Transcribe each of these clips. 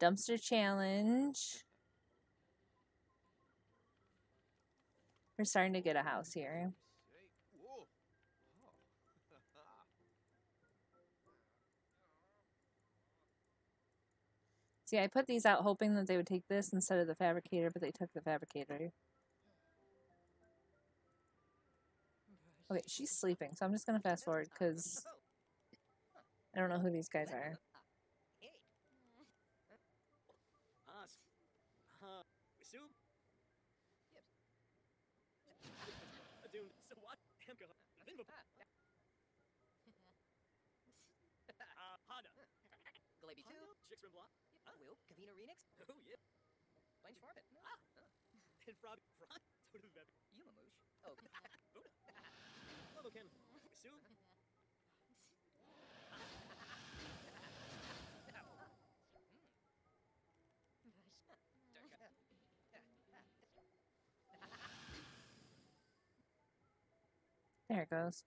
Dumpster challenge. We're starting to get a house here. See, I put these out hoping that they would take this instead of the fabricator, but they took the fabricator. Okay, she's sleeping, so I'm just gonna fast forward because I don't know who these guys are. Galabi 2. Chicks Blah. Will. Kavina Renix. Oh, yeah. Blanche Farben. Ah. And Frog. Frog. Yumamoosh. Oh. Level Ken. Sue. There it goes.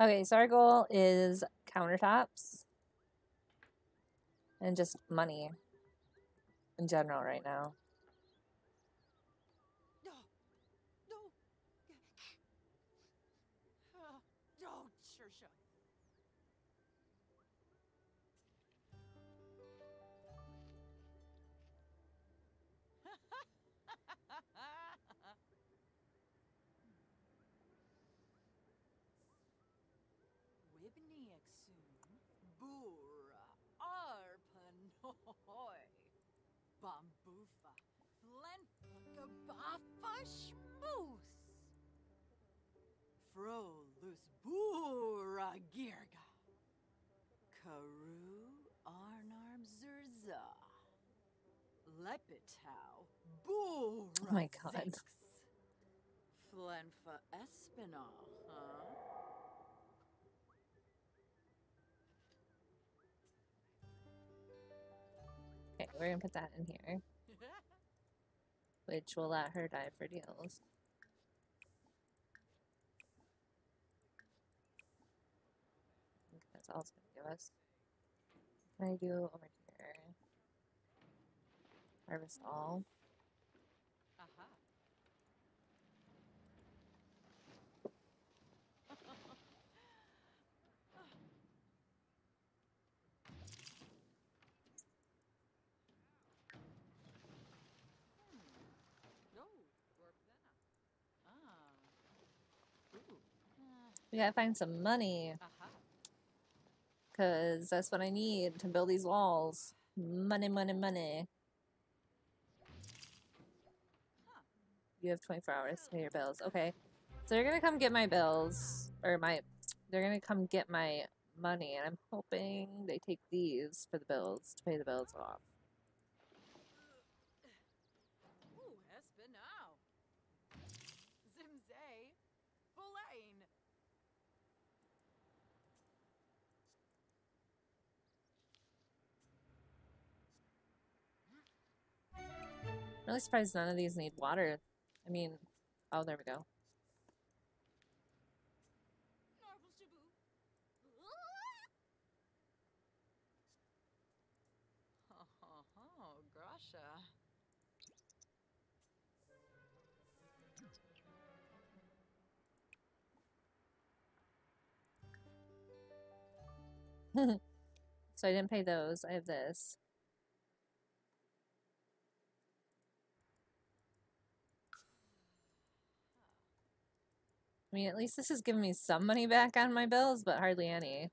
Okay, so our goal is countertops and just money in general right now. Frolus Bura Girga, Karu Arnarm Bura Oh my God. Flenfa Espinal, huh? Okay, we're gonna put that in here, which will let her die for deals. I think that's all it's gonna give us. Can I do over here? Harvest all. Aha. No, Ah. We gotta find some money, Aha. Cause that's what I need to build these walls. Money, money, money. You have 24 hours to pay your bills. Okay. So they're gonna come get my bills, or my, they're gonna come get my money, and I'm hoping they take these for the bills, to pay the bills off. Ooh, Espinal. Zimzay. Bulain. I'm really surprised none of these need water. I mean, oh, there we go. Oh. So I didn't pay those. I have this. I mean, at least this is giving me some money back on my bills, but hardly any.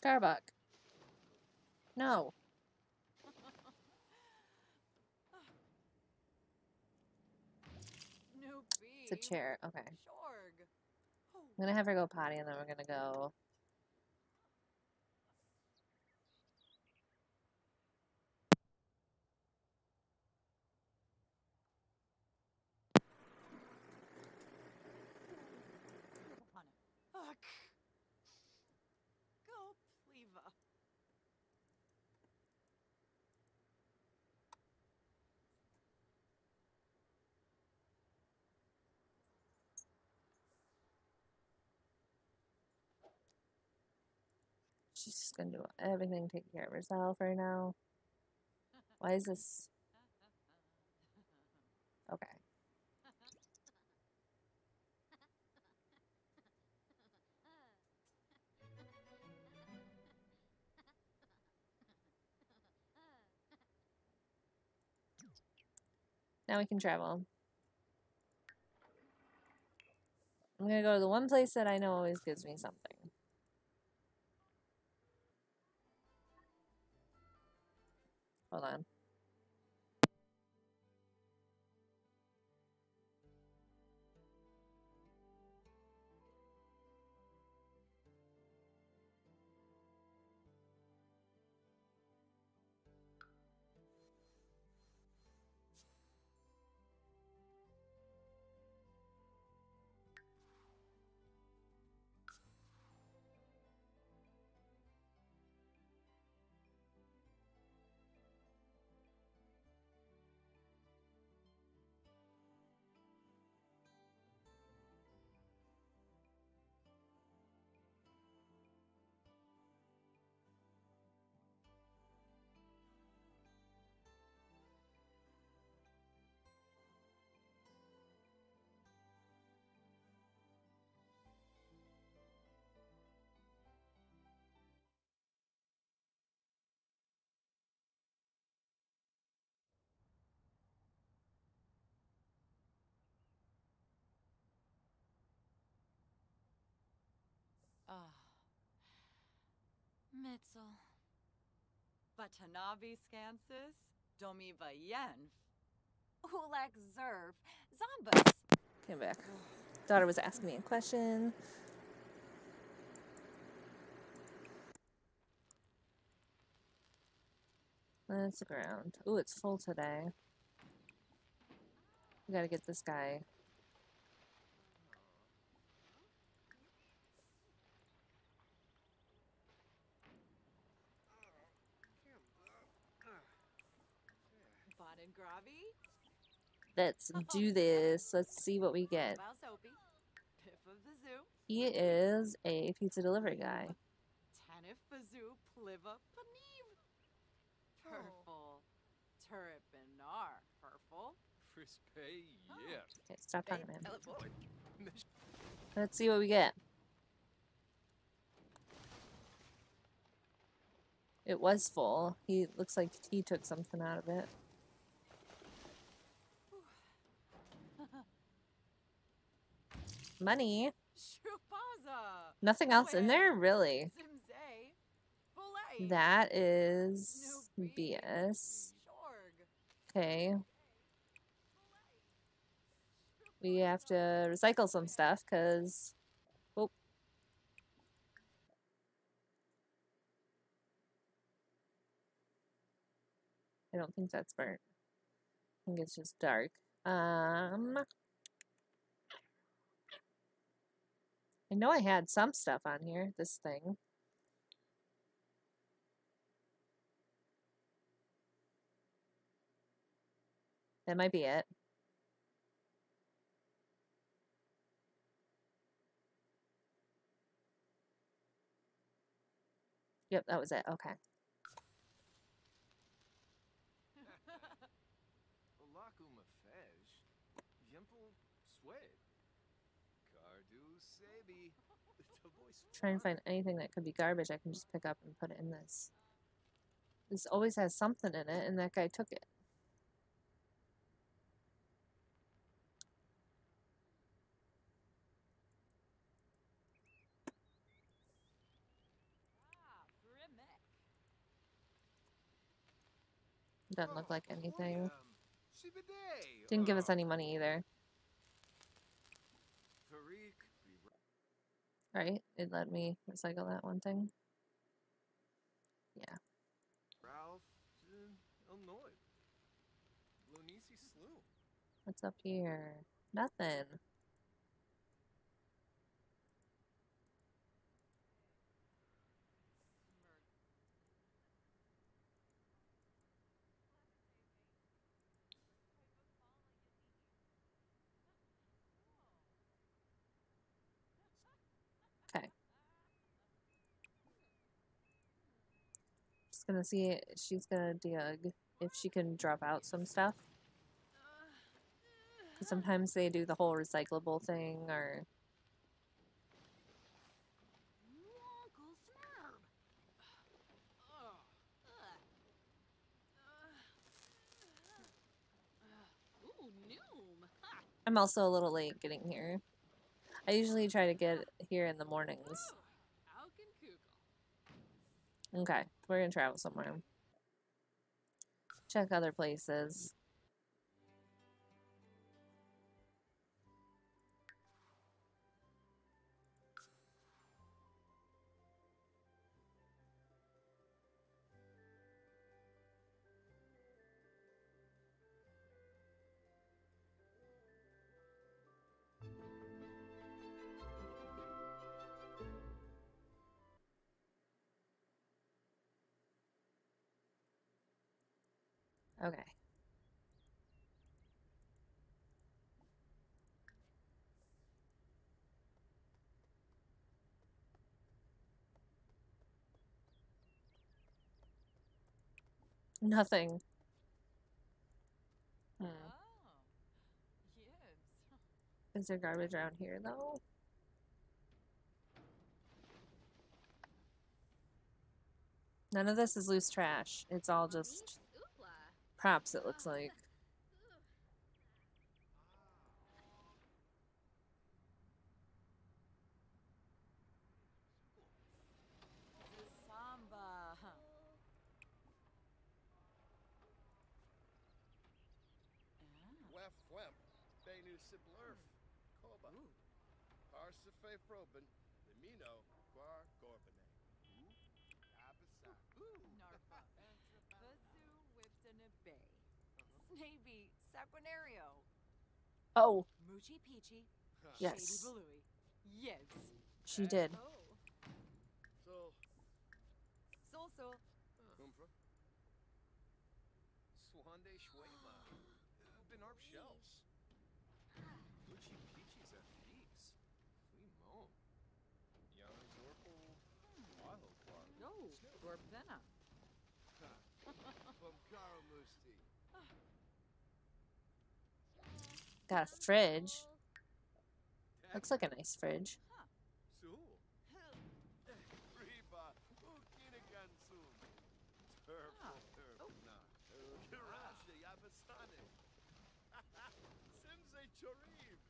Starbuck. No. It's a chair. Okay. I'm gonna have her go potty and then we're gonna go. Gonna do everything, take care of herself right now. Why is this? Okay. Now we can travel. I'm gonna go to the one place that I know always gives me something. Hold on. Mitzel. Watanabe Scansis. Domiva Yenf. Ulak Zerv. Zombus. Came back. Daughter was asking me a question. That's the ground. around. Ooh, it's full today. We gotta get this guy. Bonin Gravi. Let's do this. Let's see what we get. Valsopi. Piff of the Zoo. He is a pizza delivery guy. Tanif Bazoo Pliva Paniv. Purple. Turipinar. Purple. Crispy, yeah. Okay, stop talking to him. Let's see what we get. It was full. He looks like he took something out of it. Money. Nothing else in there, really. That is BS. Okay. We have to recycle some stuff because. Oh. I don't think that's burnt. I think it's just dark. Um. I know I had some stuff on here, this thing. That might be it. Yep, that was it. Okay. try and find anything that could be garbage I can just pick up and put it in this. This always has something in it, and that guy took it. Doesn't look like anything. Didn't give us any money either. Right? It let me recycle that one thing. Yeah. Ralph, uh, Illinois. Slough. What's up here? Nothing. Okay. Just gonna see. She's gonna dig if she can drop out some stuff. Sometimes they do the whole recyclable thing, or. I'm also a little late getting here. I usually try to get here in the mornings. Okay, we're gonna travel somewhere. Check other places. Okay. Nothing. Hmm. Oh. Yes. Is there garbage around here though? None of this is loose trash. It's all just props, it looks like. Oh, Moochie Peachy. Yes. Yes. she did. Oh. Got a fridge. Looks like a nice fridge. Sul. Reba. Ukinagan Sum. Turful Turfna. Kirasha Yabasane. Simse Chorib.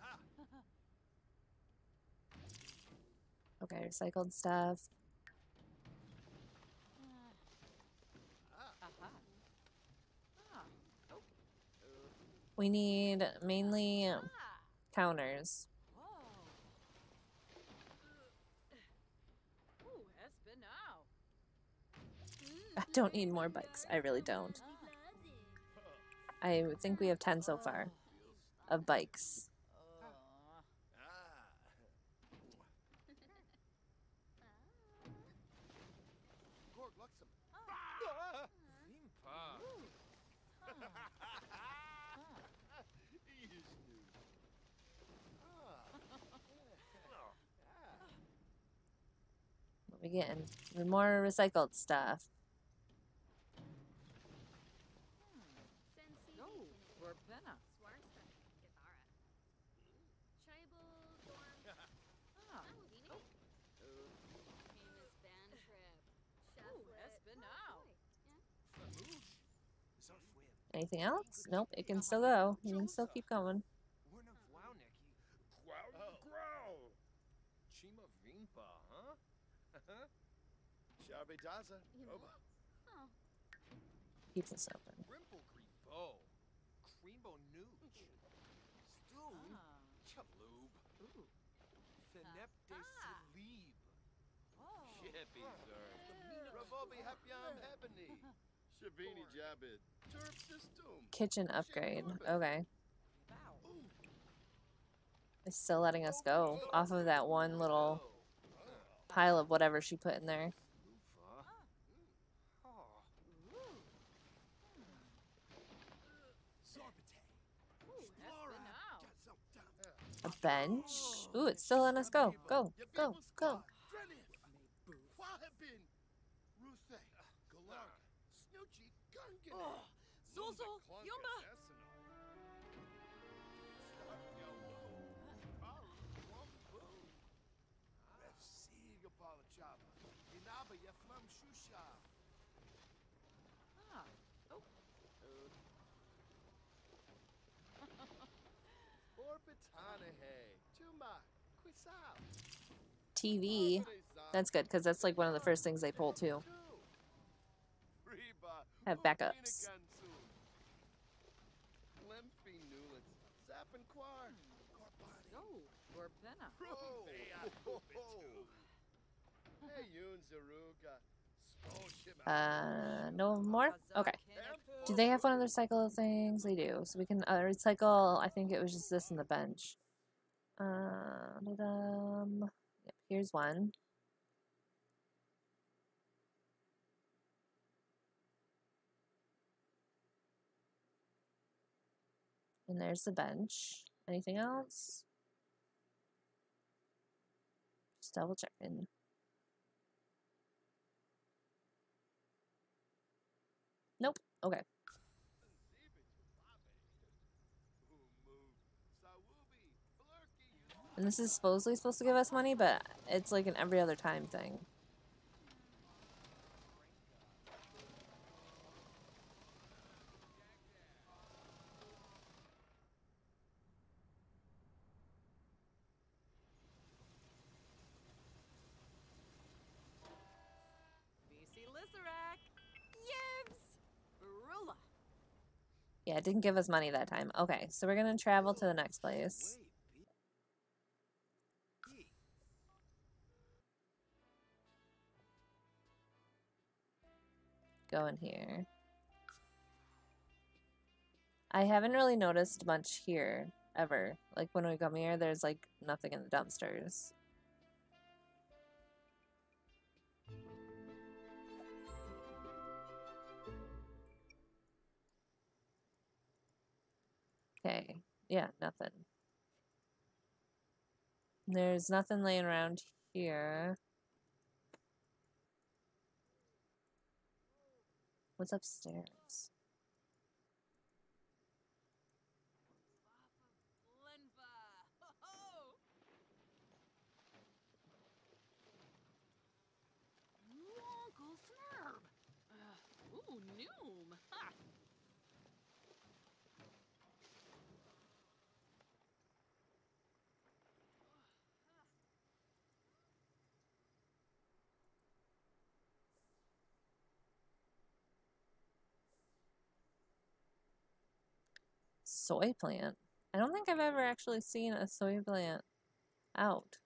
Aha. Okay, recycled stuff. Aha. Ah. Oh. We need mainly counters. I don't need more bikes. I really don't. I think we have 10 so far of bikes. Oh. Ah. Gorg Luxem. Fleempa. Yishnu. Ah. What we getting? More recycled stuff. Yo, Gorbena. Ooh, Espinal. Flamouche. Zarfwim. Anything else? Nope, it can still go. You can still keep going. Keep this open. Rimple Creebo. Creambo Nooch. Stoon. Ah. Chaloob. Ooh. Fenep de Ah. Salib. Oh. Shippy, sir. Ravobi Hapiam Hebony. Shabini Jabid. Turp System. Kitchen upgrade. Okay. It's still letting us go off of that one little pile of whatever she put in there. Lufa. Oh. Ooh. Sorbete. Espen now. A bench. Ooh, it's still letting us go. Go, go, go. Wahibin. Ruthe. Galarga. Snoochie. Gungan. Oh. Zulzul. Yumba. TV. That's good because that's like one of the first things they pull too. Have backups. Uh, no more? Okay. Do they have one of their cycle things? They do. So we can uh, recycle, I think it was just this in the bench. Um, da-dum. Yep, here's one. And there's the bench. Anything else? Just double checking. Nope. Okay. And this is supposedly supposed to give us money, but it's like an every other time thing. BC Lizarac. Yibs. Barula. Yeah, it didn't give us money that time. Okay, so we're gonna travel to the next place. Go in here. I haven't really noticed much here ever. Like when we come here, there's like nothing in the dumpsters. Okay. Yeah, nothing. There's nothing laying around here. What's upstairs? Lenva. Ho-ho. Uncle Snurb. Uh, ooh, Noom. Ha. Soy plant. I don't think I've ever actually seen a soy plant out.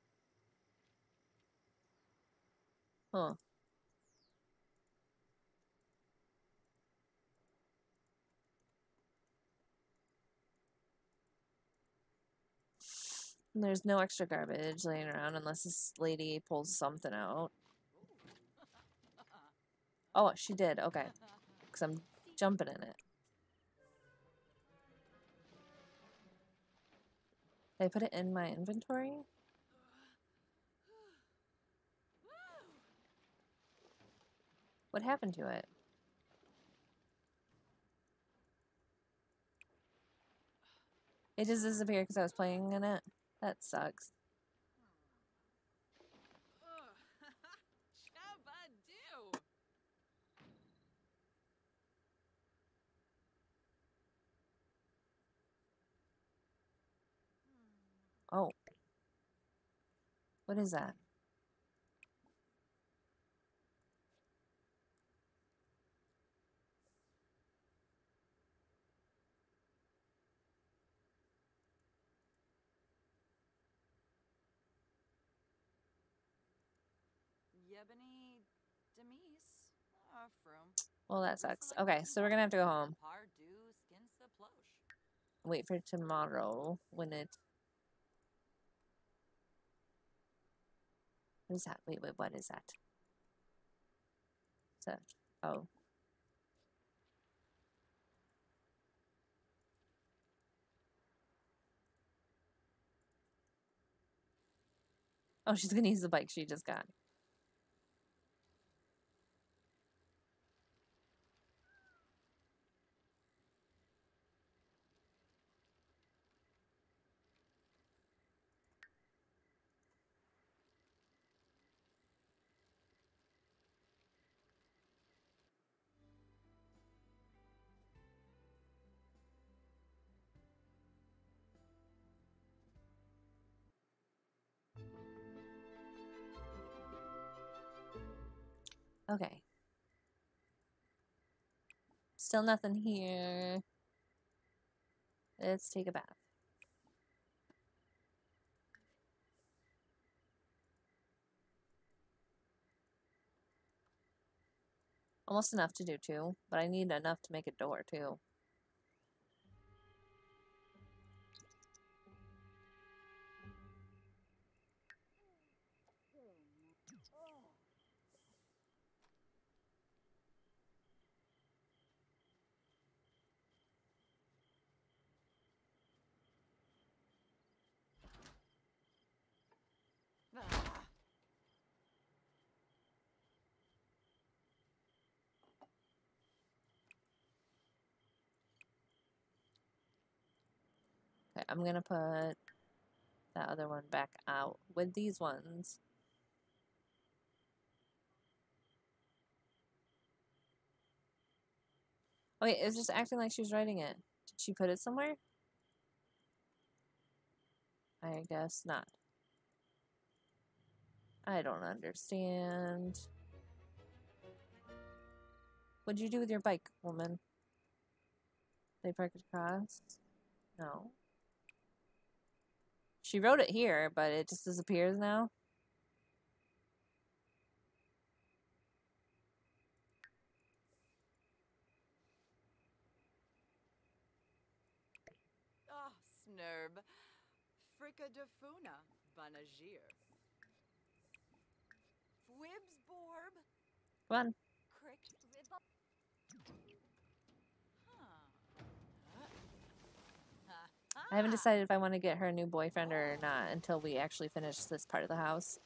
Huh. And There's no extra garbage laying around unless this lady pulls something out. Oh, she did. Okay. Because I'm jumping in it. Did I put it in my inventory? What happened to it? It just disappeared because I was playing in it. That sucks. Oh. What is that? Yebony Demise ah, from Well that sucks. Okay, so we're gonna have to go home. Wait for tomorrow when it What is that? Wait, wait, what is that? So, oh. Oh, she's gonna use the bike she just got. Still nothing here. Let's take a bath. Almost enough to do two, but I need enough to make a door too. Okay, I'm gonna put that other one back out with these ones. Wait, it's just acting like she was writing it. Did she put it somewhere? I guess not. I don't understand. What'd you do with your bike, woman? They parked it across? No. She wrote it here, but it just disappears now. Ah, snurb. Fricka de Funa, Banagir. Fwibsborb, Come on. I haven't decided if I want to get her a new boyfriend or not until we actually finish this part of the house.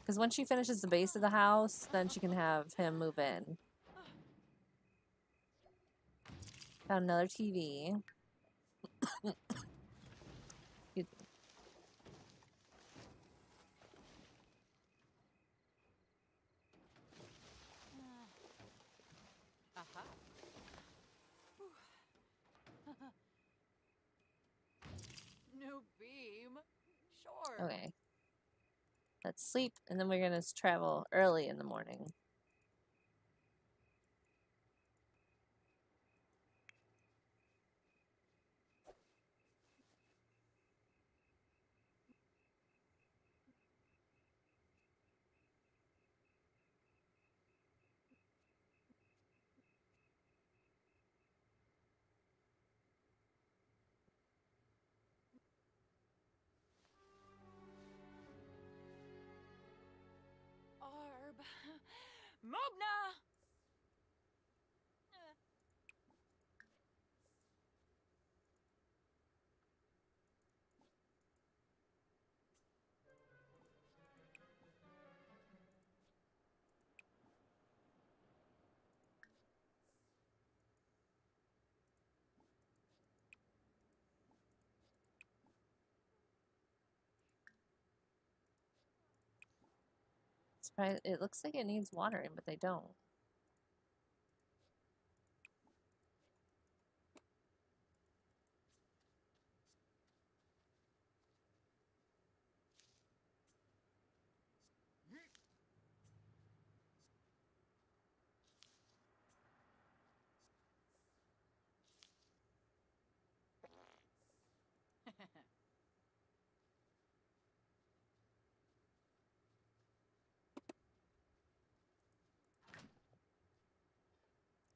Because once she finishes the base of the house, then she can have him move in. Found another TV. Excuse me. Aha. New beam. Sure. Okay. Let's sleep, and then we're to travel early in the morning. Mobna! It looks like it needs watering, but they don't.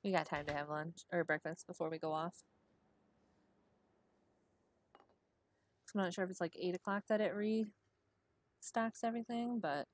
We got time to have lunch or breakfast before we go off. I'm not sure if it's like 8 o'clock that it restocks everything, but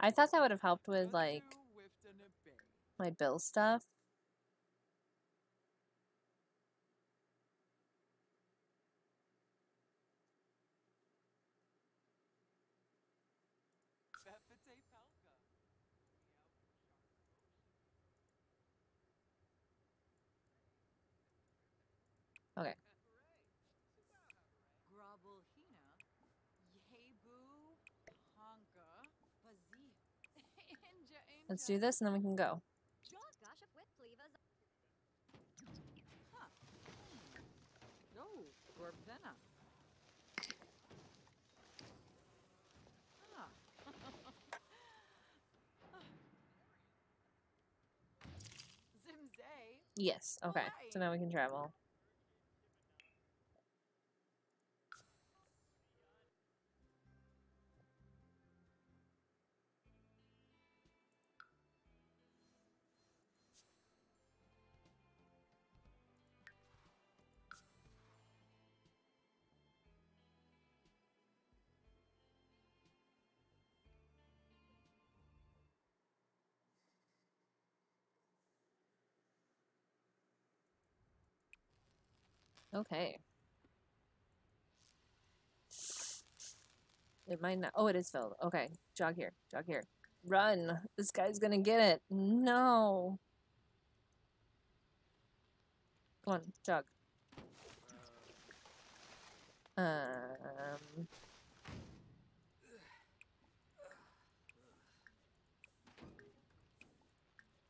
I thought that would have helped with like my bill stuff. Let's do this and then we can go. Yes. Okay. So now we can travel. Okay. It might not. Oh, it is filled. Okay. Jog here. Jog here. Run. This guy's gonna get it. No. Come on. Jog. Um.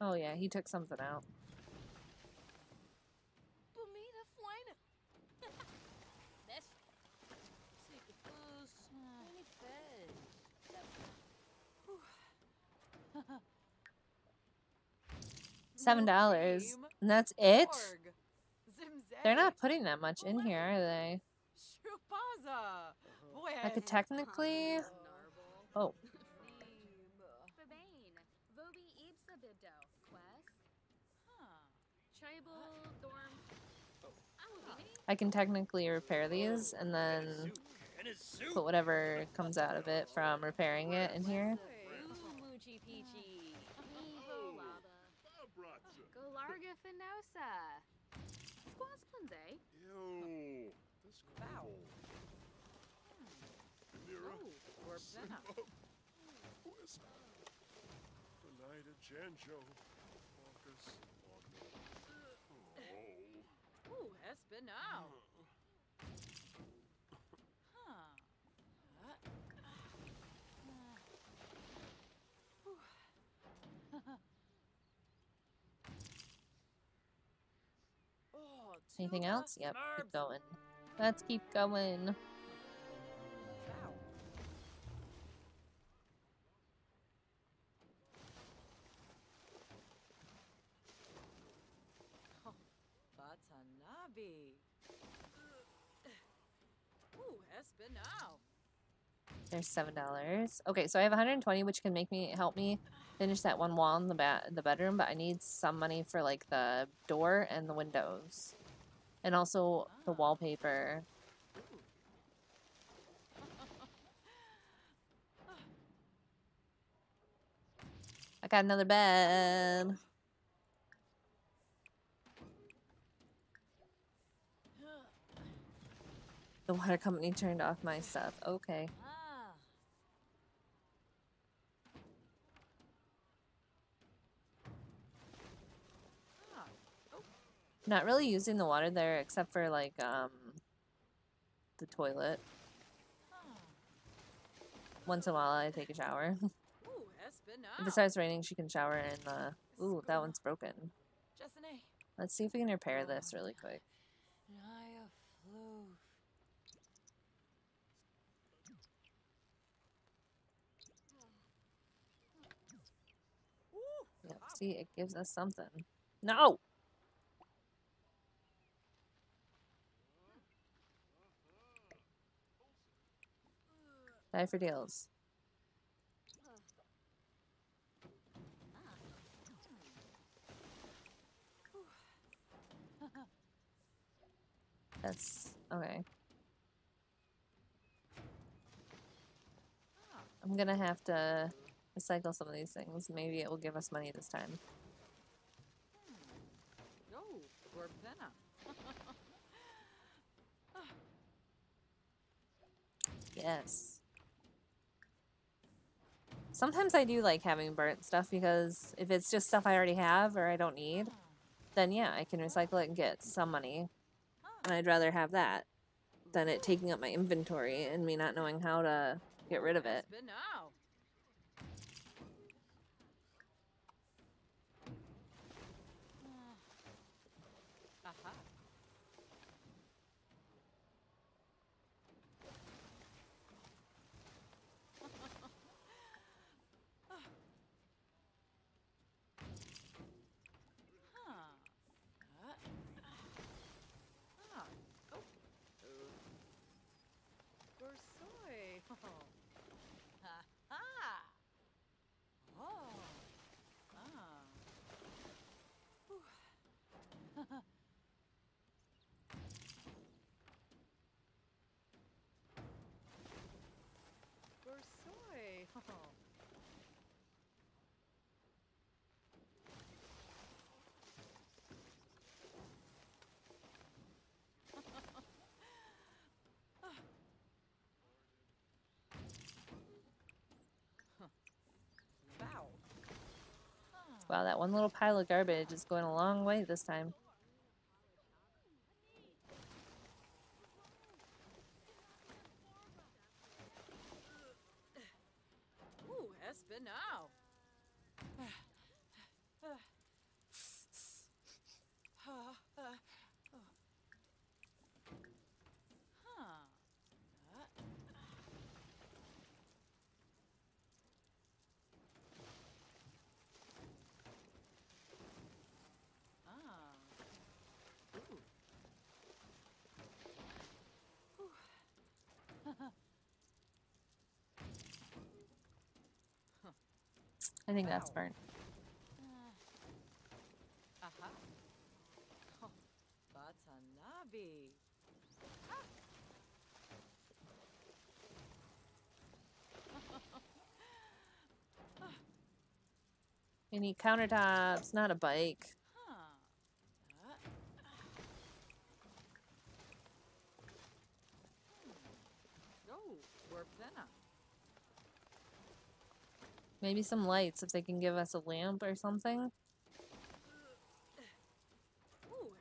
Oh, yeah. He took something out. Seven dollars. And that's it? They're not putting that much in here, are they? I could technically. Oh. Babane, Vobi Ibsa Bibdo, Quest, Tribal Dorm. I can technically repair these and then put whatever comes out of it from repairing it in here. Moochie Peachy, Evo Lava, Golarga Finosa, Squaz Planze, Ew. This. Mira. Oh. Wisp. Benida Janjo. Marcus. Oh. Ooh, Espinal. Huh. Oh, Anything else? Yep. Keep going. Let's keep going. Oh, Watanabe. Ooh, Espinal. There's seven dollars. Okay, so I have 120, which can make me help me finish that one wall in the ba- the bedroom. But I need some money for like the door and the windows, and also the wallpaper. I got another bed. The water company turned off my stuff. Okay. Not really using the water there except for like um the toilet. Once in a while I take a shower. If it starts raining she can shower in the Ooh, that one's broken. Let's see if we can repair this really quick. Yep, see it gives us something. No! Deals. That's okay. I'm gonna have to recycle some of these things. Maybe it will give us money this time. We're. Yes. Sometimes I do like having burnt stuff because if it's just stuff I already have or I don't need, then yeah, I can recycle it and get some money. And I'd rather have that than it taking up my inventory and me not knowing how to get rid of it. It's been now. Aha. Huh. Uh, ah. Oh. Uh. Gorsoy. Ha ha. Oh. Ah. Whew. Gorsoy. Wow. Wow, that one little pile of garbage is going a long way this time. Ooh, it's been now. Huh. Uh, Ah. Ooh. I think that's burnt. Need countertops, not a bike. Huh. Uh, Oh, we're penna. Maybe some lights if they can give us a lamp or something. Ooh.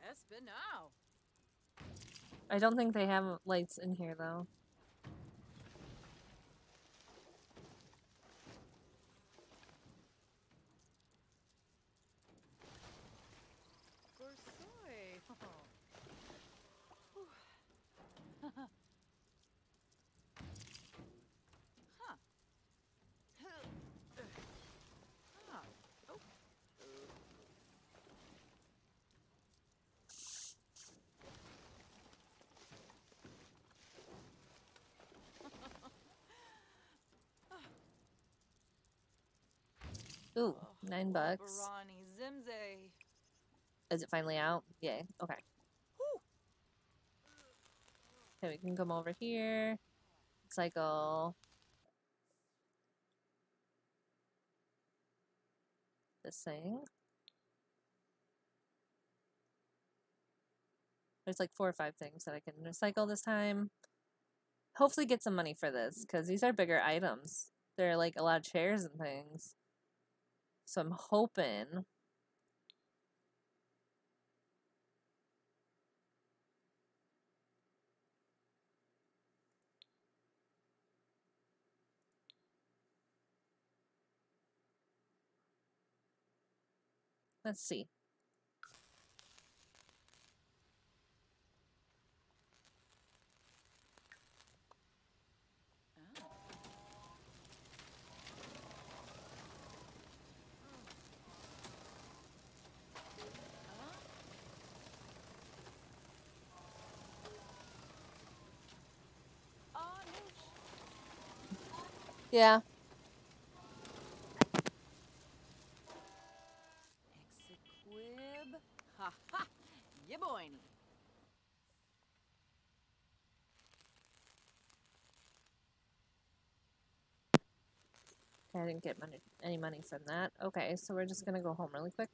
I don't think they have lights in here though. Gorsoy. huh. Huh. Oh. Ooh, nine bucks. Is it finally out? Yay. Okay. Okay, we can come over here. Cycle. This thing. There's like four or five things that I can recycle this time. Hopefully get some money for this, because these are bigger items. They're like a lot of chairs and things. So I'm hoping Let's see. Yeah. Ha ha. Boy. I didn't get money, any money from that. Okay, so we're just gonna go home really quick.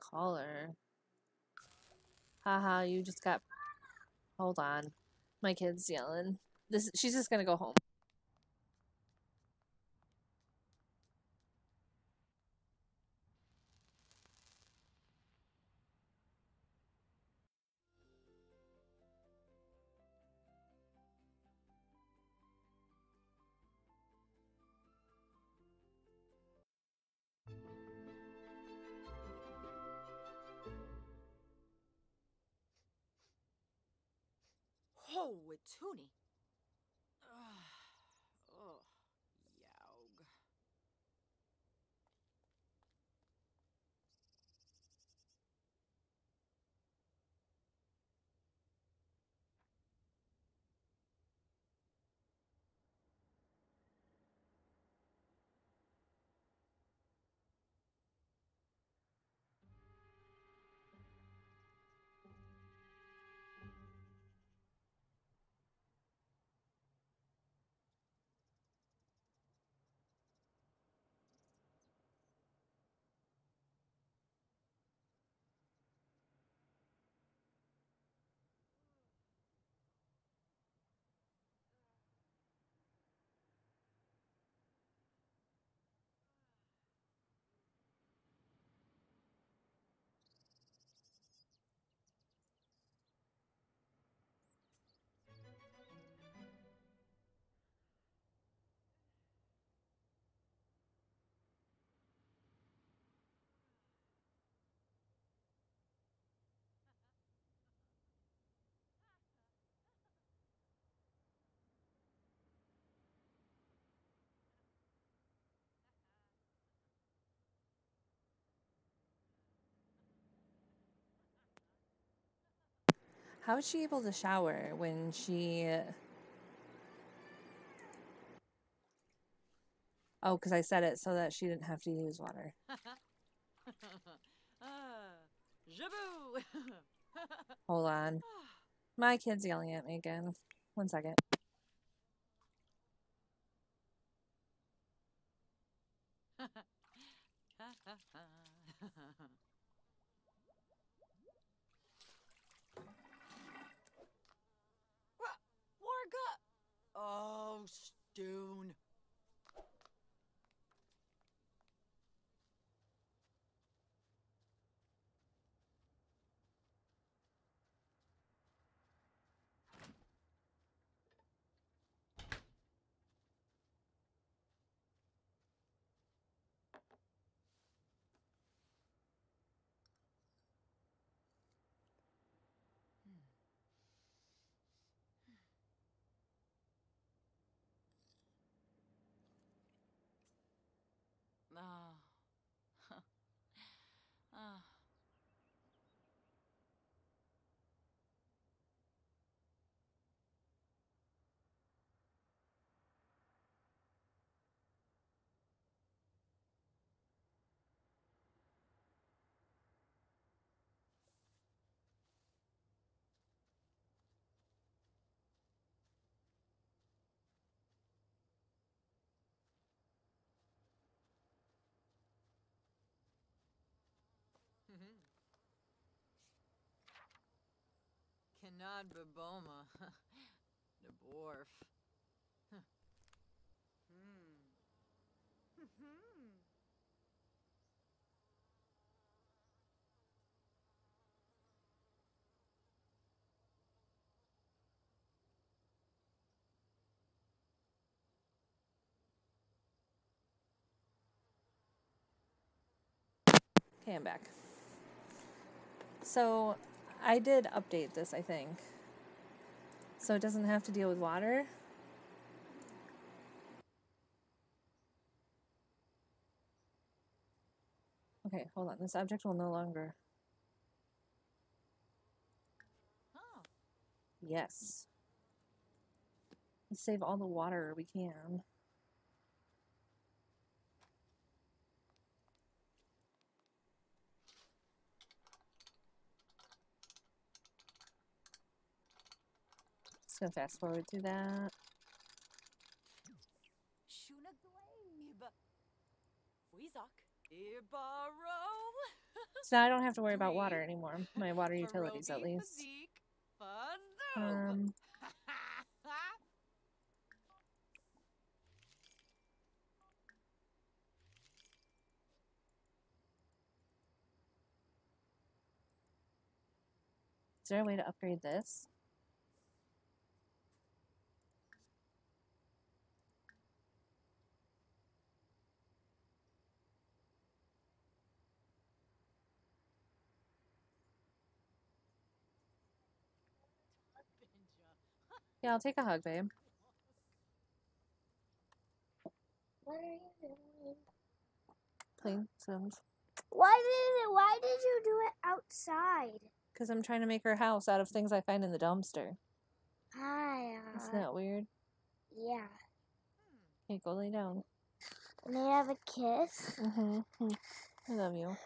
Call her. Haha, you just got. Hold on. My kid's yelling. This she's just gonna go home. Oh, Wituni. How is she able to shower when she? Oh, because I said it so that she didn't have to use water. ah, Hold on. My kid's yelling at me again. One second. Oh, Stoon. Canad Baboma. the dwarf. Hmm. Okay, I'm back. So I did update this, I think. So it doesn't have to deal with water. Okay, hold on. This object will no longer. Oh. Yes. Let's save all the water we can. Just gonna fast forward through that. So now I don't have to worry about water anymore. My water utilities, at least. Um, is there a way to upgrade this? Yeah, I'll take a hug, babe. What are you doing? Playing Sims. Why did it? Why did you do it outside? Because I'm trying to make her house out of things I find in the dumpster. Hi. Isn't Uh, that weird? yeah. Okay, go lay down. May I have a kiss? Mm-hmm. I love you.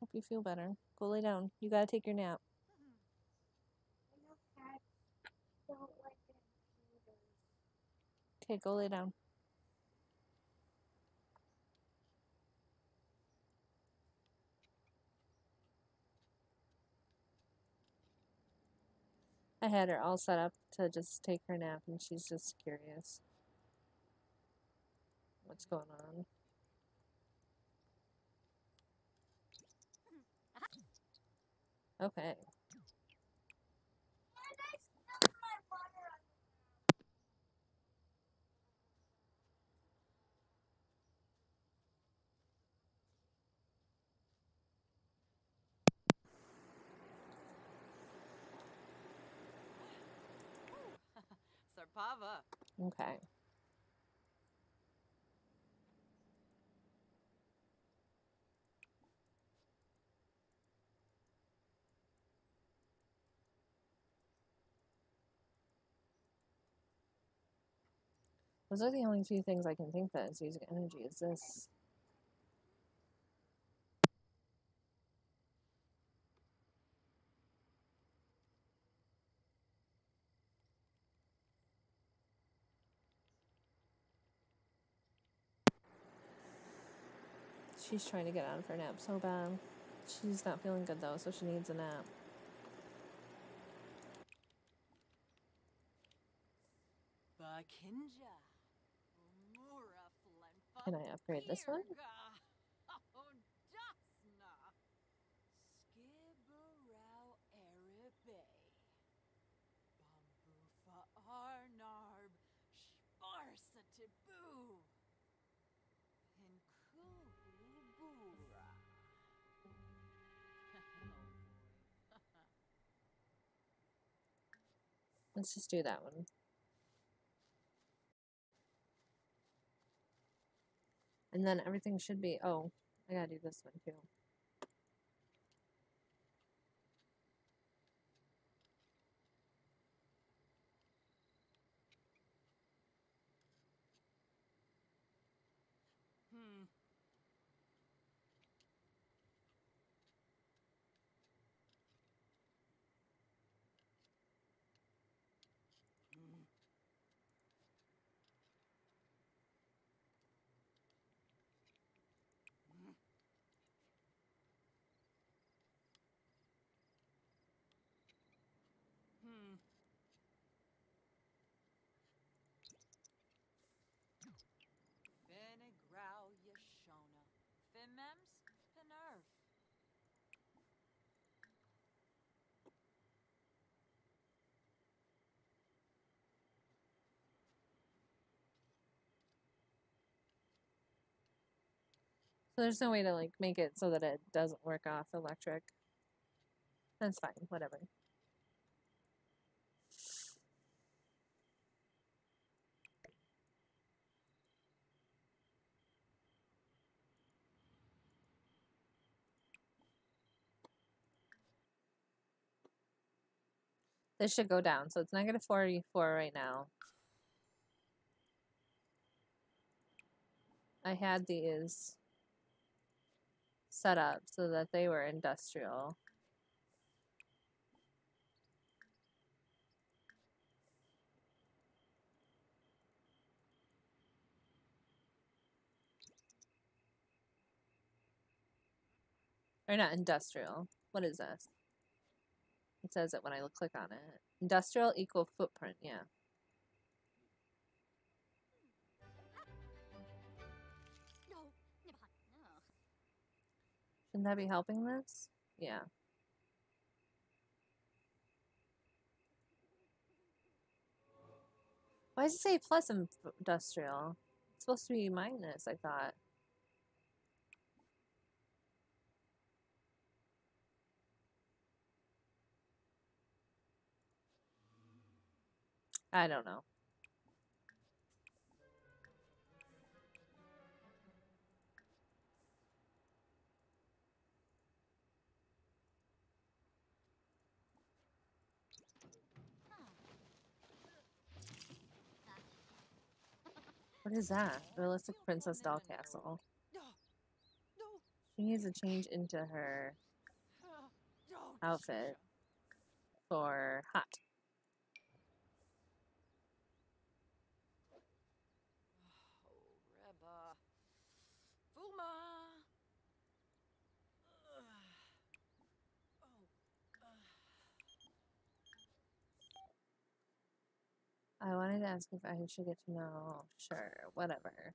Hope you feel better. Go lay down. You gotta take your nap. Okay, go lay down. I had her all set up to just take her nap, and she's just curious. What's going on? Okay. Sarpava. Okay. Those are the only two things I can think that is using energy. Is this? She's trying to get out of her nap so bad. She's not feeling good though, so she needs a nap. Can I upgrade this one? Let's just do that one. And then everything should be. Oh, I gotta do this one too. Hmm. Hmm. Hmm. Hmm. Finigrau Yashona. Fimems Pinerv. So there's no way to like make it so that it doesn't work off electric. That's fine, whatever. This should go down. So it's negative 44 right now. I had these set up so that they were industrial. Or not industrial. What is this? It says it when I click on it. Industrial equal footprint, yeah. Shouldn't that be helping this? Yeah. Why does it say plus industrial? It's supposed to be minus, I thought. I don't know. What is that? Realistic Princess Doll Castle. She needs to change into her outfit for hot. Oh, Reba. Fuma. Ugh. Oh, uh, I wanted to ask if I should get to know. Sure, whatever.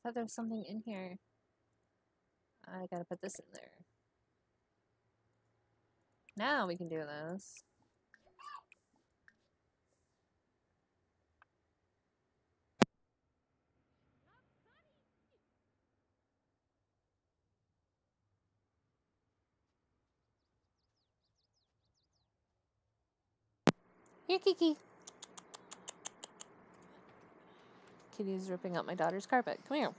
I thought there was something in here. I gotta put this in there. Now we can do this. Here, Kiki. Kitty's ripping up my daughter's carpet. Come here.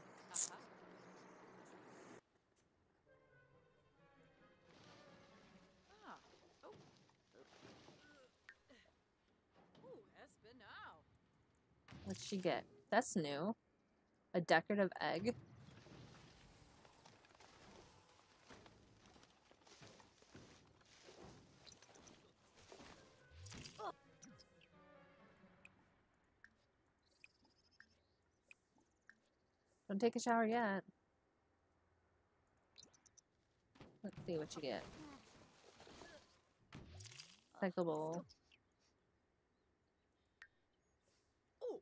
What'd she get? That's new. A decorative egg. Don't take a shower yet. Let's see what you get. Cyclable. Oh.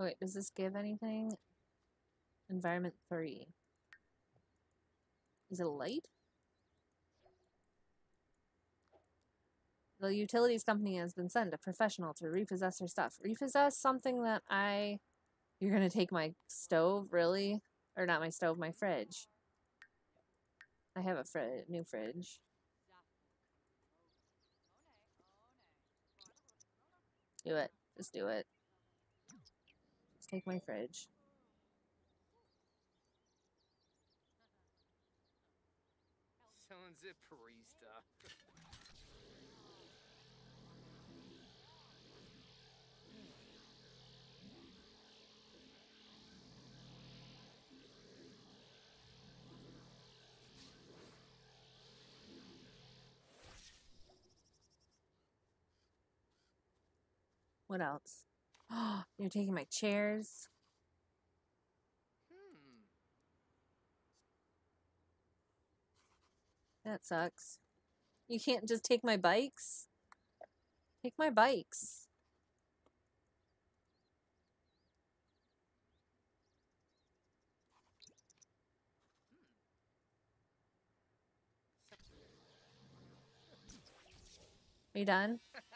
Wait, does this give anything? Environment 3. Is it light? The utilities company has been sent a professional to repossess her stuff. Repossess something that I. You're gonna take my stove, really? Or not my stove, my fridge. I have a new fridge. Do it. Just do it. Just take my fridge. A barista. What else? Oh, you're taking my chairs. Hmm. That sucks. You can't just take my bikes? Take my bikes. Are you done?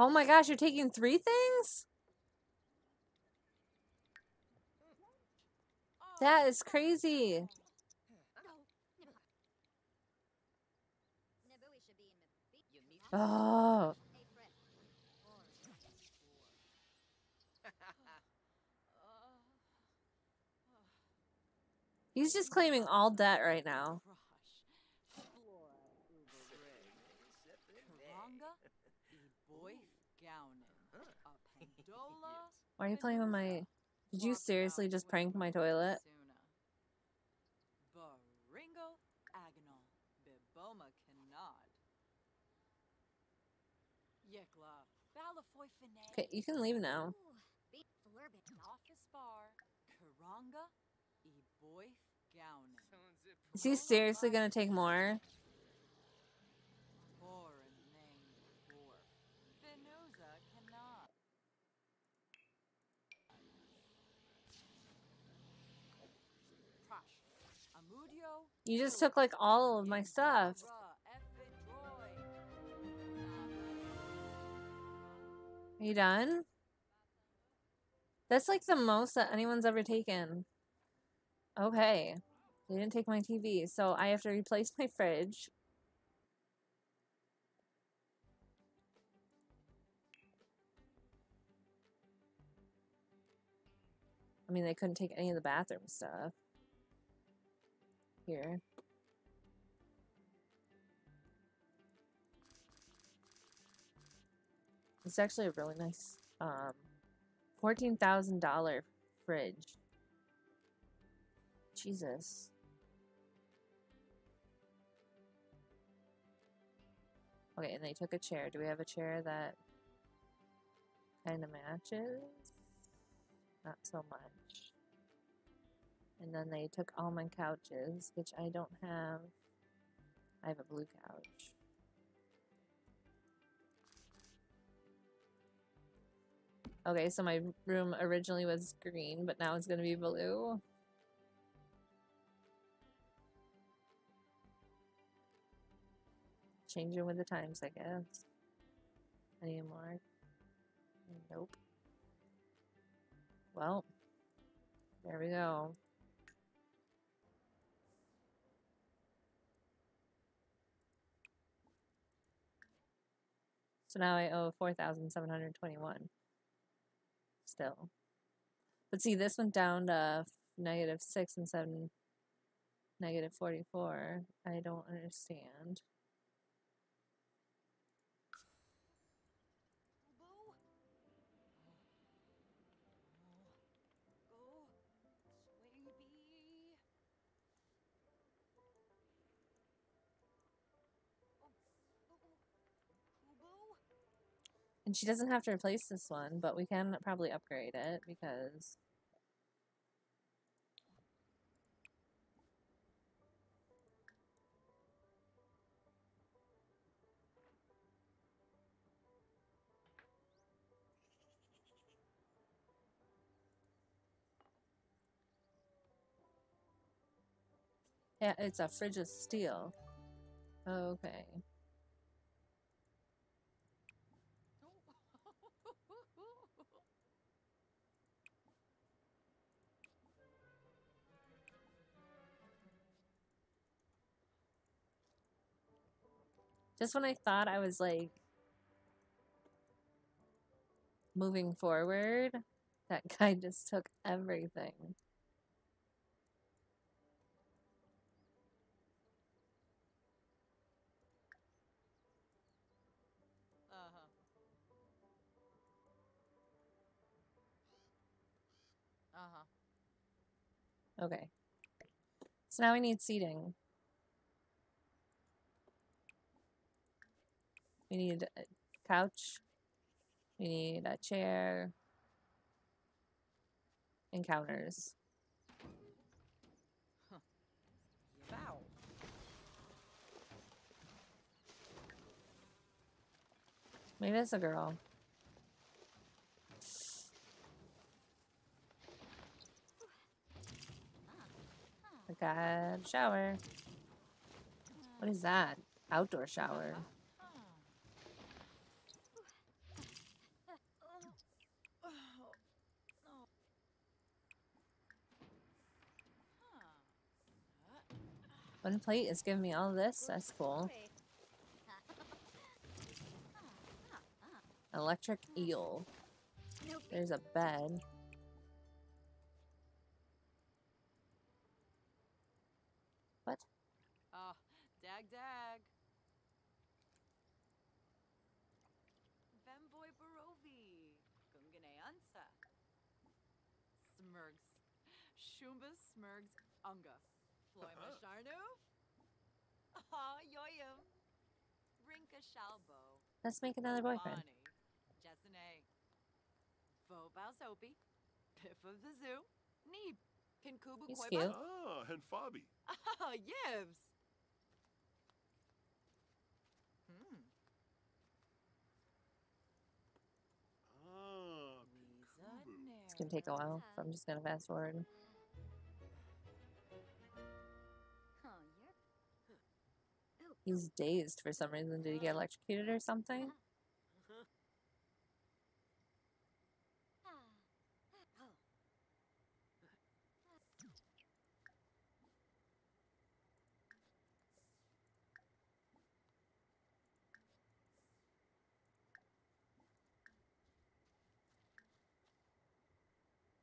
Oh my gosh, you're taking three things? That is crazy. Oh, he's just claiming all debt right now. Why are you playing with my... Did you seriously just prank my toilet? Baringo Agonal, Biboma Canad. Yekla, Balafoy Fine. Okay, you can leave now. Office Bar, Karanga, Eboith Gownin. Sounds a Is he seriously gonna take more? You just took like all of my stuff. Are you done? That's like the most that anyone's ever taken. Okay. They didn't take my TV, so I have to replace my fridge. I mean, they couldn't take any of the bathroom stuff. Here. It's actually a really nice, um, fourteen thousand dollar fridge. Jesus. Okay, and they took a chair. Do we have a chair that kind of matches? Not so much. And then they took all my couches, which I don't have. I have a blue couch. Okay, so my room originally was green, but now it's going to be blue. Changing with the times, I guess. Any more? Nope. Well, there we go. So now I owe 4,721 still. But see, this went down to negative 6 and 7, negative 44. I don't understand. And she doesn't have to replace this one, but we can probably upgrade it because Yeah, it's a fridge of steel. Okay. Just when I thought I was like moving forward, that guy just took everything. Uh-huh. Uh-huh. Okay. So now we need seating. We need a couch. We need a chair. And counters. Bow. Maybe it's a girl. I got shower. What is that? Outdoor shower. One plate is giving me all this. That's cool. Electric eel. There's a bed. What? Ah, dag dag. Vemboy Barovi. Gungane Ansa. Smurgs. Shumba Smurgs Unga. Floima Sharnu. Let's make another boyfriend. Jessene. Vo Piff of the Zoo. Neeb. Pinkubu He's cute. Ah, and Fabi. Ah, yibs. Hmm. Ah, It's gonna take a while, so I'm just gonna fast forward. He's dazed for some reason. Did he get electrocuted or something?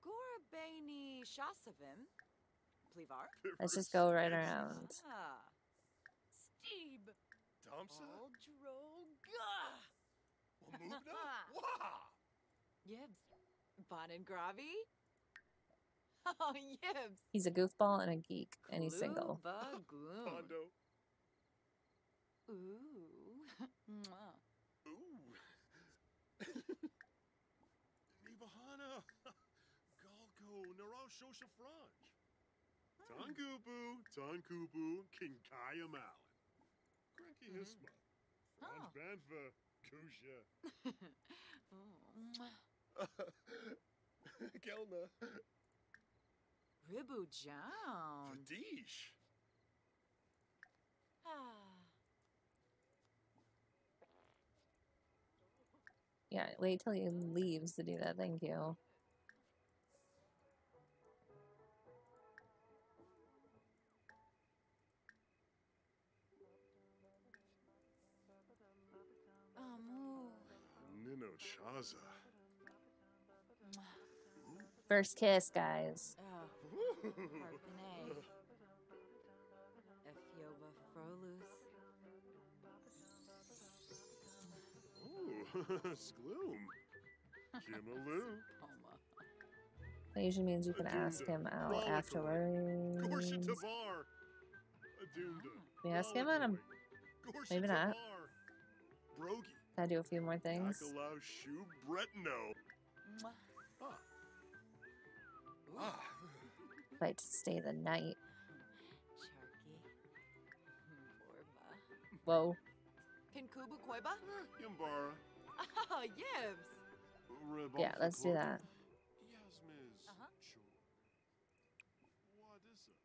Gorabani Shasavim. Plivar. Let's just go right around. Ah. Steeb. Damsa? Aldroga. Wamubna? Wah! Yibs. and Gravi. Oh, yibs. He's a goofball and a geek, and he's single. Kluba gloom. Pondo. Ooh. Mwah. Ooh. Nibahana. Galko. Naro Shosha Franj. Hmm. Tankubu. Tankubu. Kinkaya Malin. Cranky Mhm. Hisma. Oh. Franj Banfa. Kusha. Oh, mwah. Gelna. Ribu Jown. Fadish. Ah. Yeah, wait till he leaves to do that. Thank you. Nino Chaza. First kiss, guys. Ah. Harpene. Efiova Frolus. Ooh, Skloom. Kimaloo. That usually means you can ask him out Gorsha afterwards. Tavar. Adunda. We ask him on a. Maybe not. Tavar. Brogi. Gotta do a few more things. Akalau Shu Bretno. Ah. Ooh. Ah. To stay the night. Charky. Whoa. Pinkubu Koiba? Yambara. Ah, yibs. Yeah, let's do that. Yasmiz. Uh-huh. Chor. Wadissa.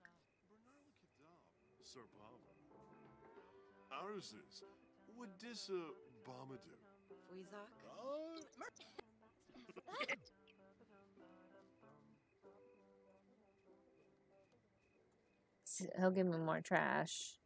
Bernardo Kadab. Serpava. Arses. Wadissa Bomadou. Fuizak. He'll give me more trash.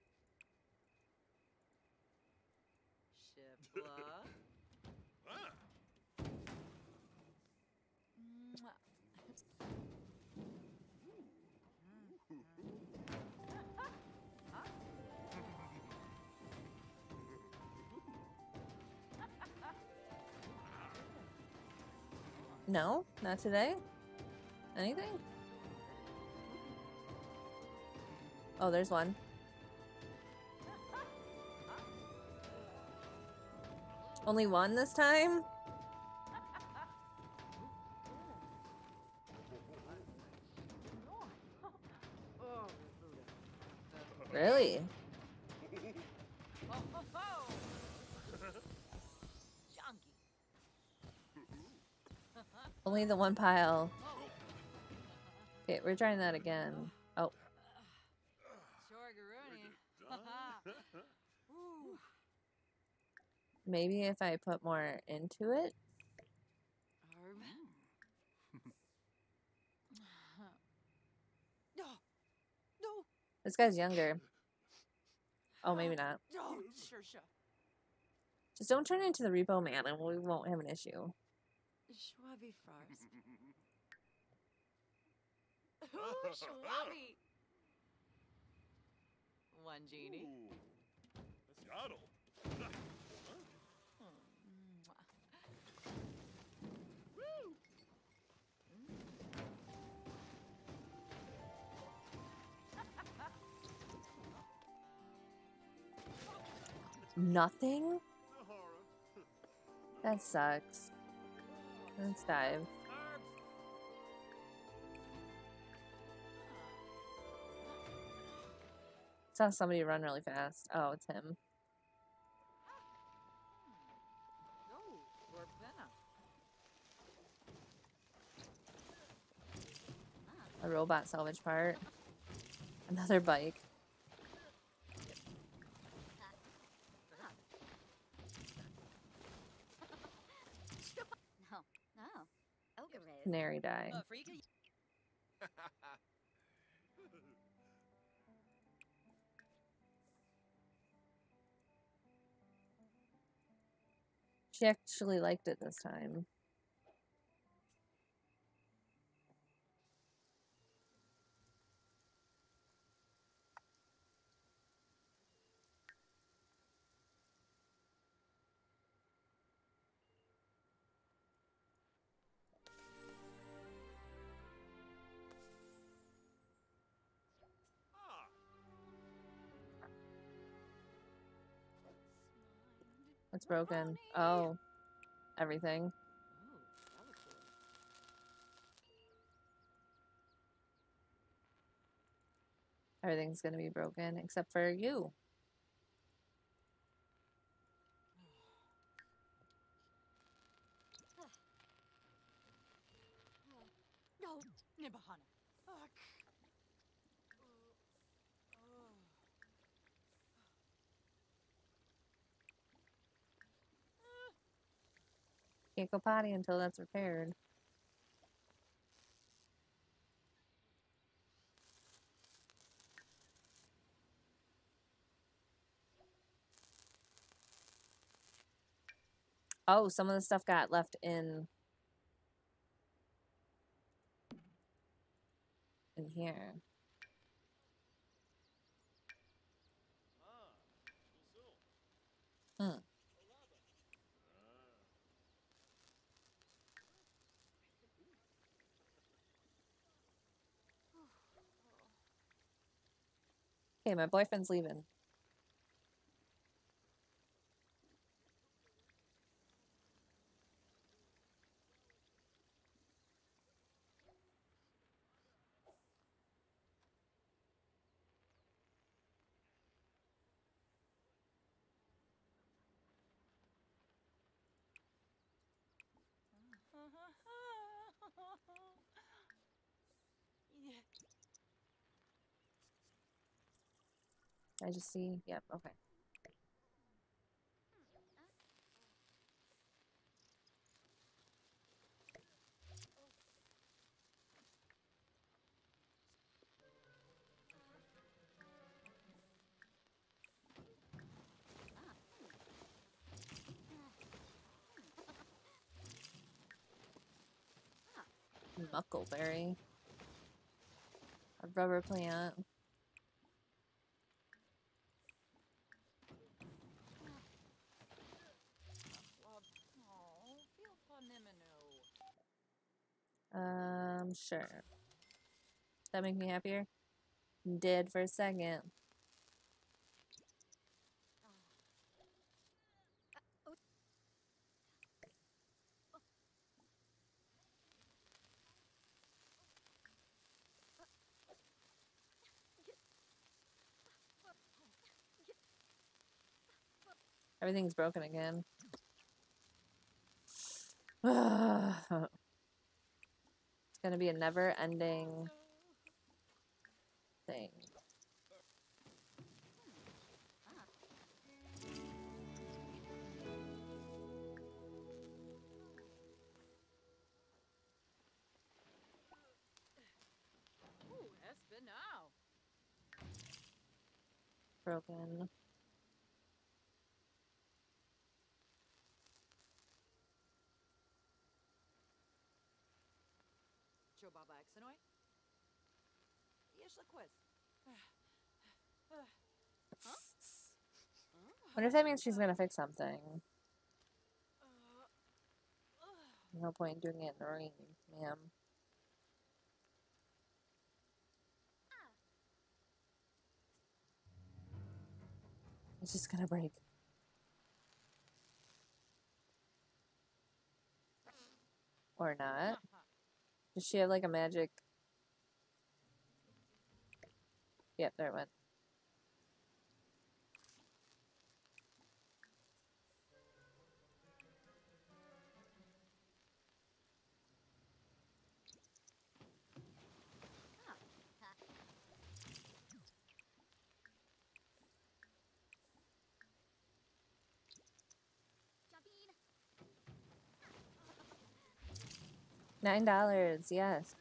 No, not today. Anything? Oh, there's one. Only one this time? Really? Only the one pile. Okay, we're trying that again. Oh, maybe if I put more into it? Arb. no. No. This guy's younger. Oh, maybe not. No. Sure, sure. Just don't turn into the repo man and we won't have an issue. Schwabby Fars. Ooh, Schwabby. One genie. Ooh. That's Yaddle. Mwah. Hmm. Nothing? That sucks. Let's dive. Saw somebody run really fast. Oh, it's him. A robot salvage part. Another bike. No. No. Ogre. Canary die. She actually liked it this time. Broken? Oh, everything. Everything's gonna be broken except for you. No, Nibahana. Fuck. Can't go potty until that's repaired. Oh, some of the stuff got left in in here. Hmm. Okay, my boyfriend's leaving. I just see. Yep. Okay. Muckleberry. A rubber plant. Well, oh, feel for Nimino. Um, sure. That make me happier? Did for a second. Everything's broken again. it's gonna be a never ending thing. Ooh, Broken. Yesh Laquist. Wonder if that means she's gonna fix something. No point in doing it in the rain, ma'am. It's just gonna break. Or not. Does she have like a magic? Yep, there it went. Nine dollars, yes.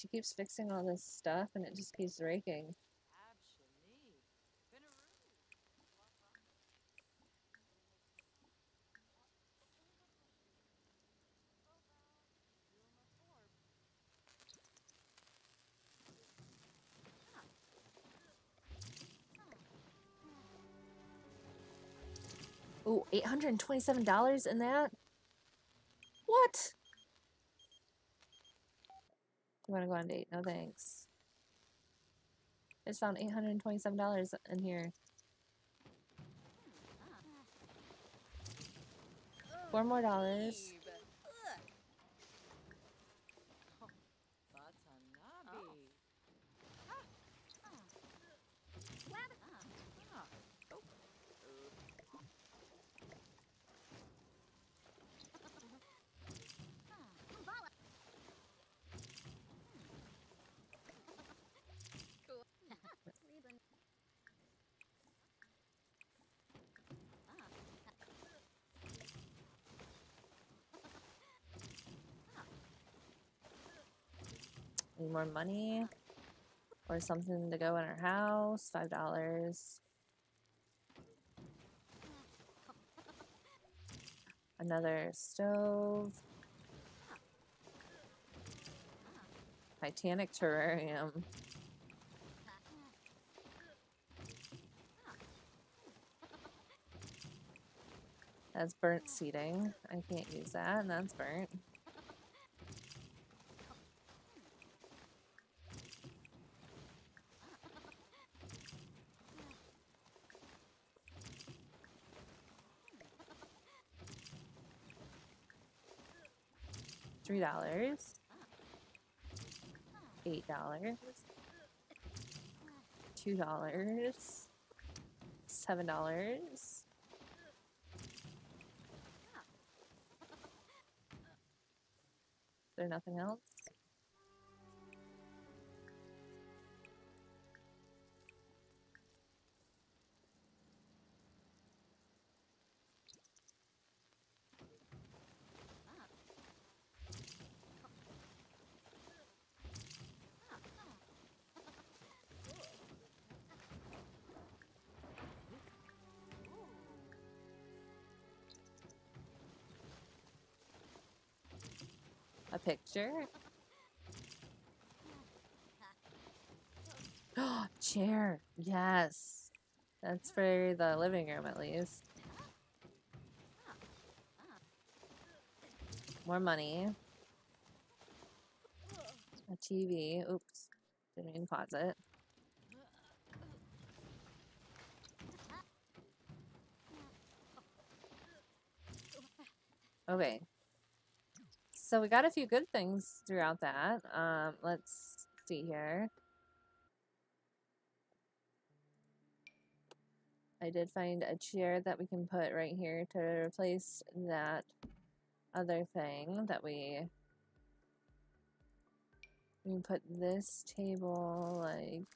She keeps fixing all this stuff and it just keeps raking. Ooh, eight hundred and twenty-seven dollars in that. What? You want to go on date? No thanks. I just found eight hundred and twenty-seven dollars in here. Four more dollars. Watanabe. Ah. Oh. Need more money or something to go in our house. Five dollars. Another stove. Titanic terrarium. That's burnt seating. I can't use that, and that's burnt. Three dollars. Eight dollars. Two dollars. Seven dollars. Is there nothing else? Sure. Oh, chair. Yes. That's for the living room, at least. More money. A TV. Oops. Didn't mean pause it. Okay. So we got a few good things throughout that. Um, let's see here. I did find a chair that we can put right here to replace that other thing that we we can put this table like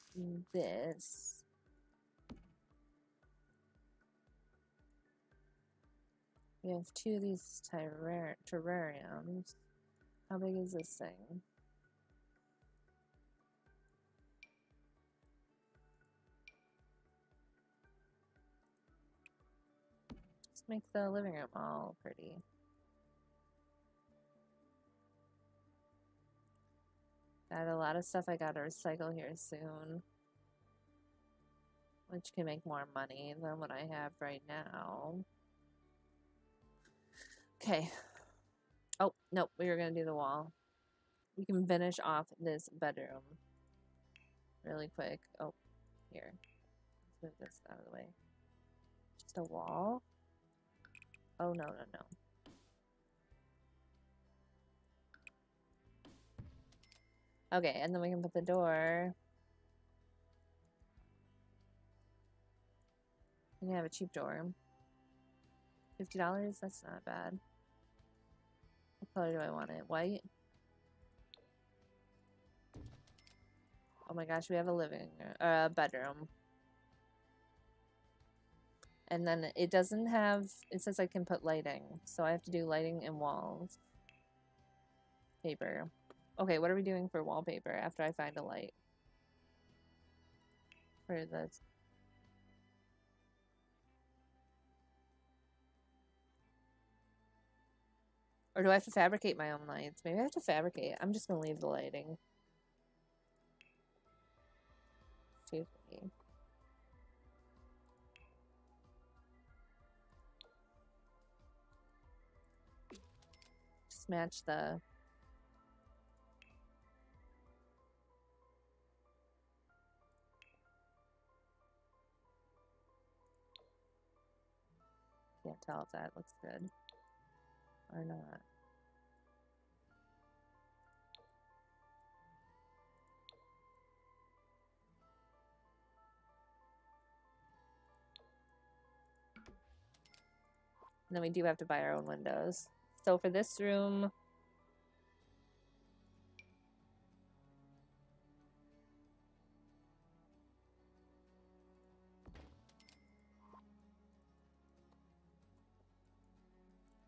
this. We have two of these terrar terrariums. How big is this thing? Just make the living room all pretty. Got a lot of stuff I gotta recycle here soon. Which can make more money than what I have right now. Okay. Oh, nope, we were gonna do the wall. We can finish off this bedroom really quick. Oh, here. Let's move this out of the way. Just a wall? Oh, no, no, no. Okay, and then we can put the door. We can have a cheap door. $50? That's not bad. Color do I want it? White? Oh my gosh, we have a living, a uh, bedroom. And then it doesn't have, it says I can put lighting. So I have to do lighting and walls. Paper. Okay, what are we doing for wallpaper after I find a light? For this. Or do I have to fabricate my own lights? Maybe I have to fabricate. I'm just going to leave the lighting. Excuse me. Just match the... Can't tell if that looks good or not. And then we do have to buy our own windows. So for this room,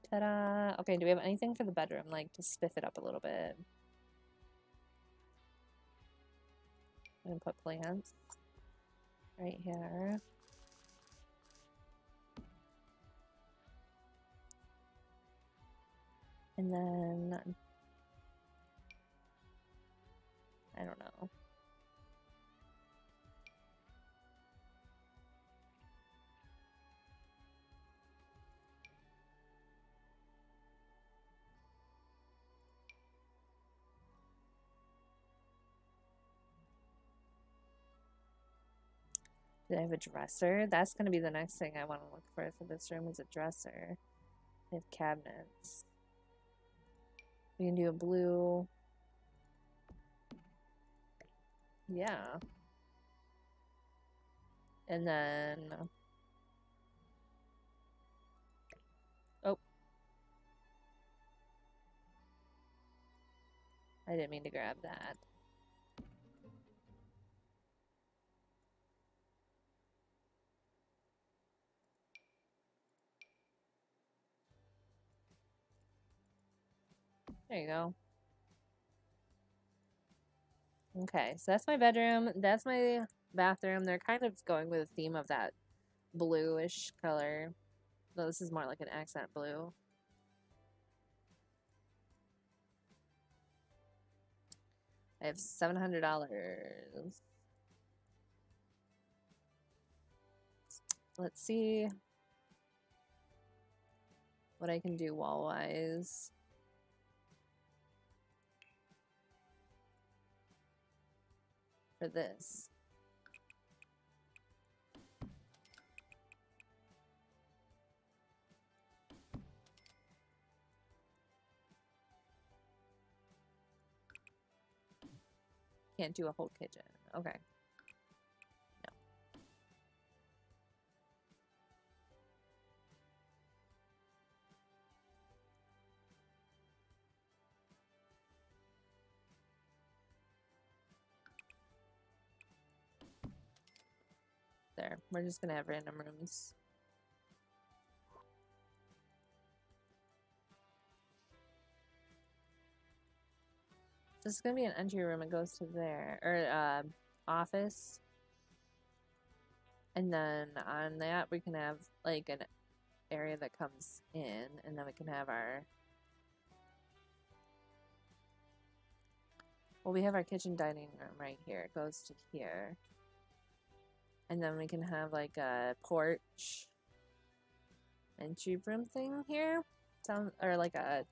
Ta-da! Okay, do we have anything for the bedroom, like to spiff it up a little bit? I'm gonna put plants right here. And then I don't know. Do I have a dresser? That's going to be the next thing I want to look for for this room is a dresser. I have cabinets. We can do a blue. Yeah. And then... Oh. I didn't mean to grab that. There you go. Okay, so that's my bedroom. That's my bathroom. They're kind of going with the theme of that bluish color. Though this is more like an accent blue. I have $700. Let's see what I can do wall-wise. For this. Can't do a whole kitchen. Okay. We're just gonna have random rooms. This is gonna be an entry room. It goes to there or uh, office, and then on that we can have like an area that comes in, and then we can have our. Well, we have our kitchen dining room right here. It goes to here, and then we can have like a porch entry room thing here. Sound or like a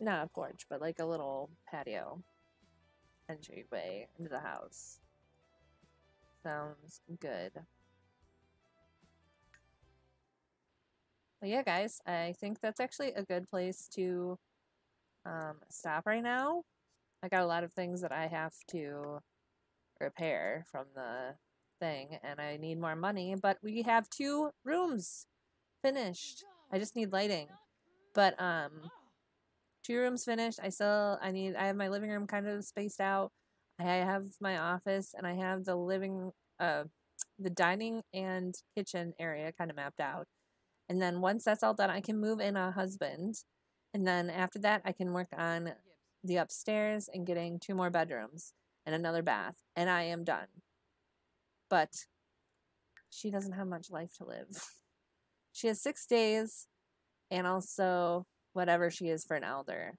not a porch, but like a little patio entryway into the house. Sounds good. But yeah, guys, I think that's actually a good place to um, stop right now. I got a lot of things that I have to repair from the thing, and I need more money, but we have two rooms finished. I just need lighting. But, um, two rooms finished. I still I need I have my living room kind of spaced out. I have my office and I have the living uh the dining and kitchen area kind of mapped out. And then once that's all done, I can move in a husband. And then after that, I can work on the upstairs and getting two more bedrooms and another bath. And I am done. But she doesn't have much life to live. She has six days and also whatever she is for an elder.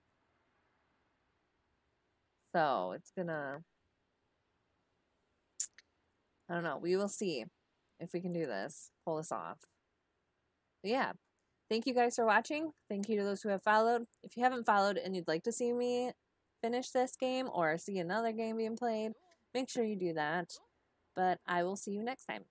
So it's gonna. I don't know. We will see if we can do this, pull this off. But yeah. Thank you guys for watching. Thank you to those who have followed. If you haven't followed and you'd like to see me finish this game or see another game being played, make sure you do that. But I will see you next time.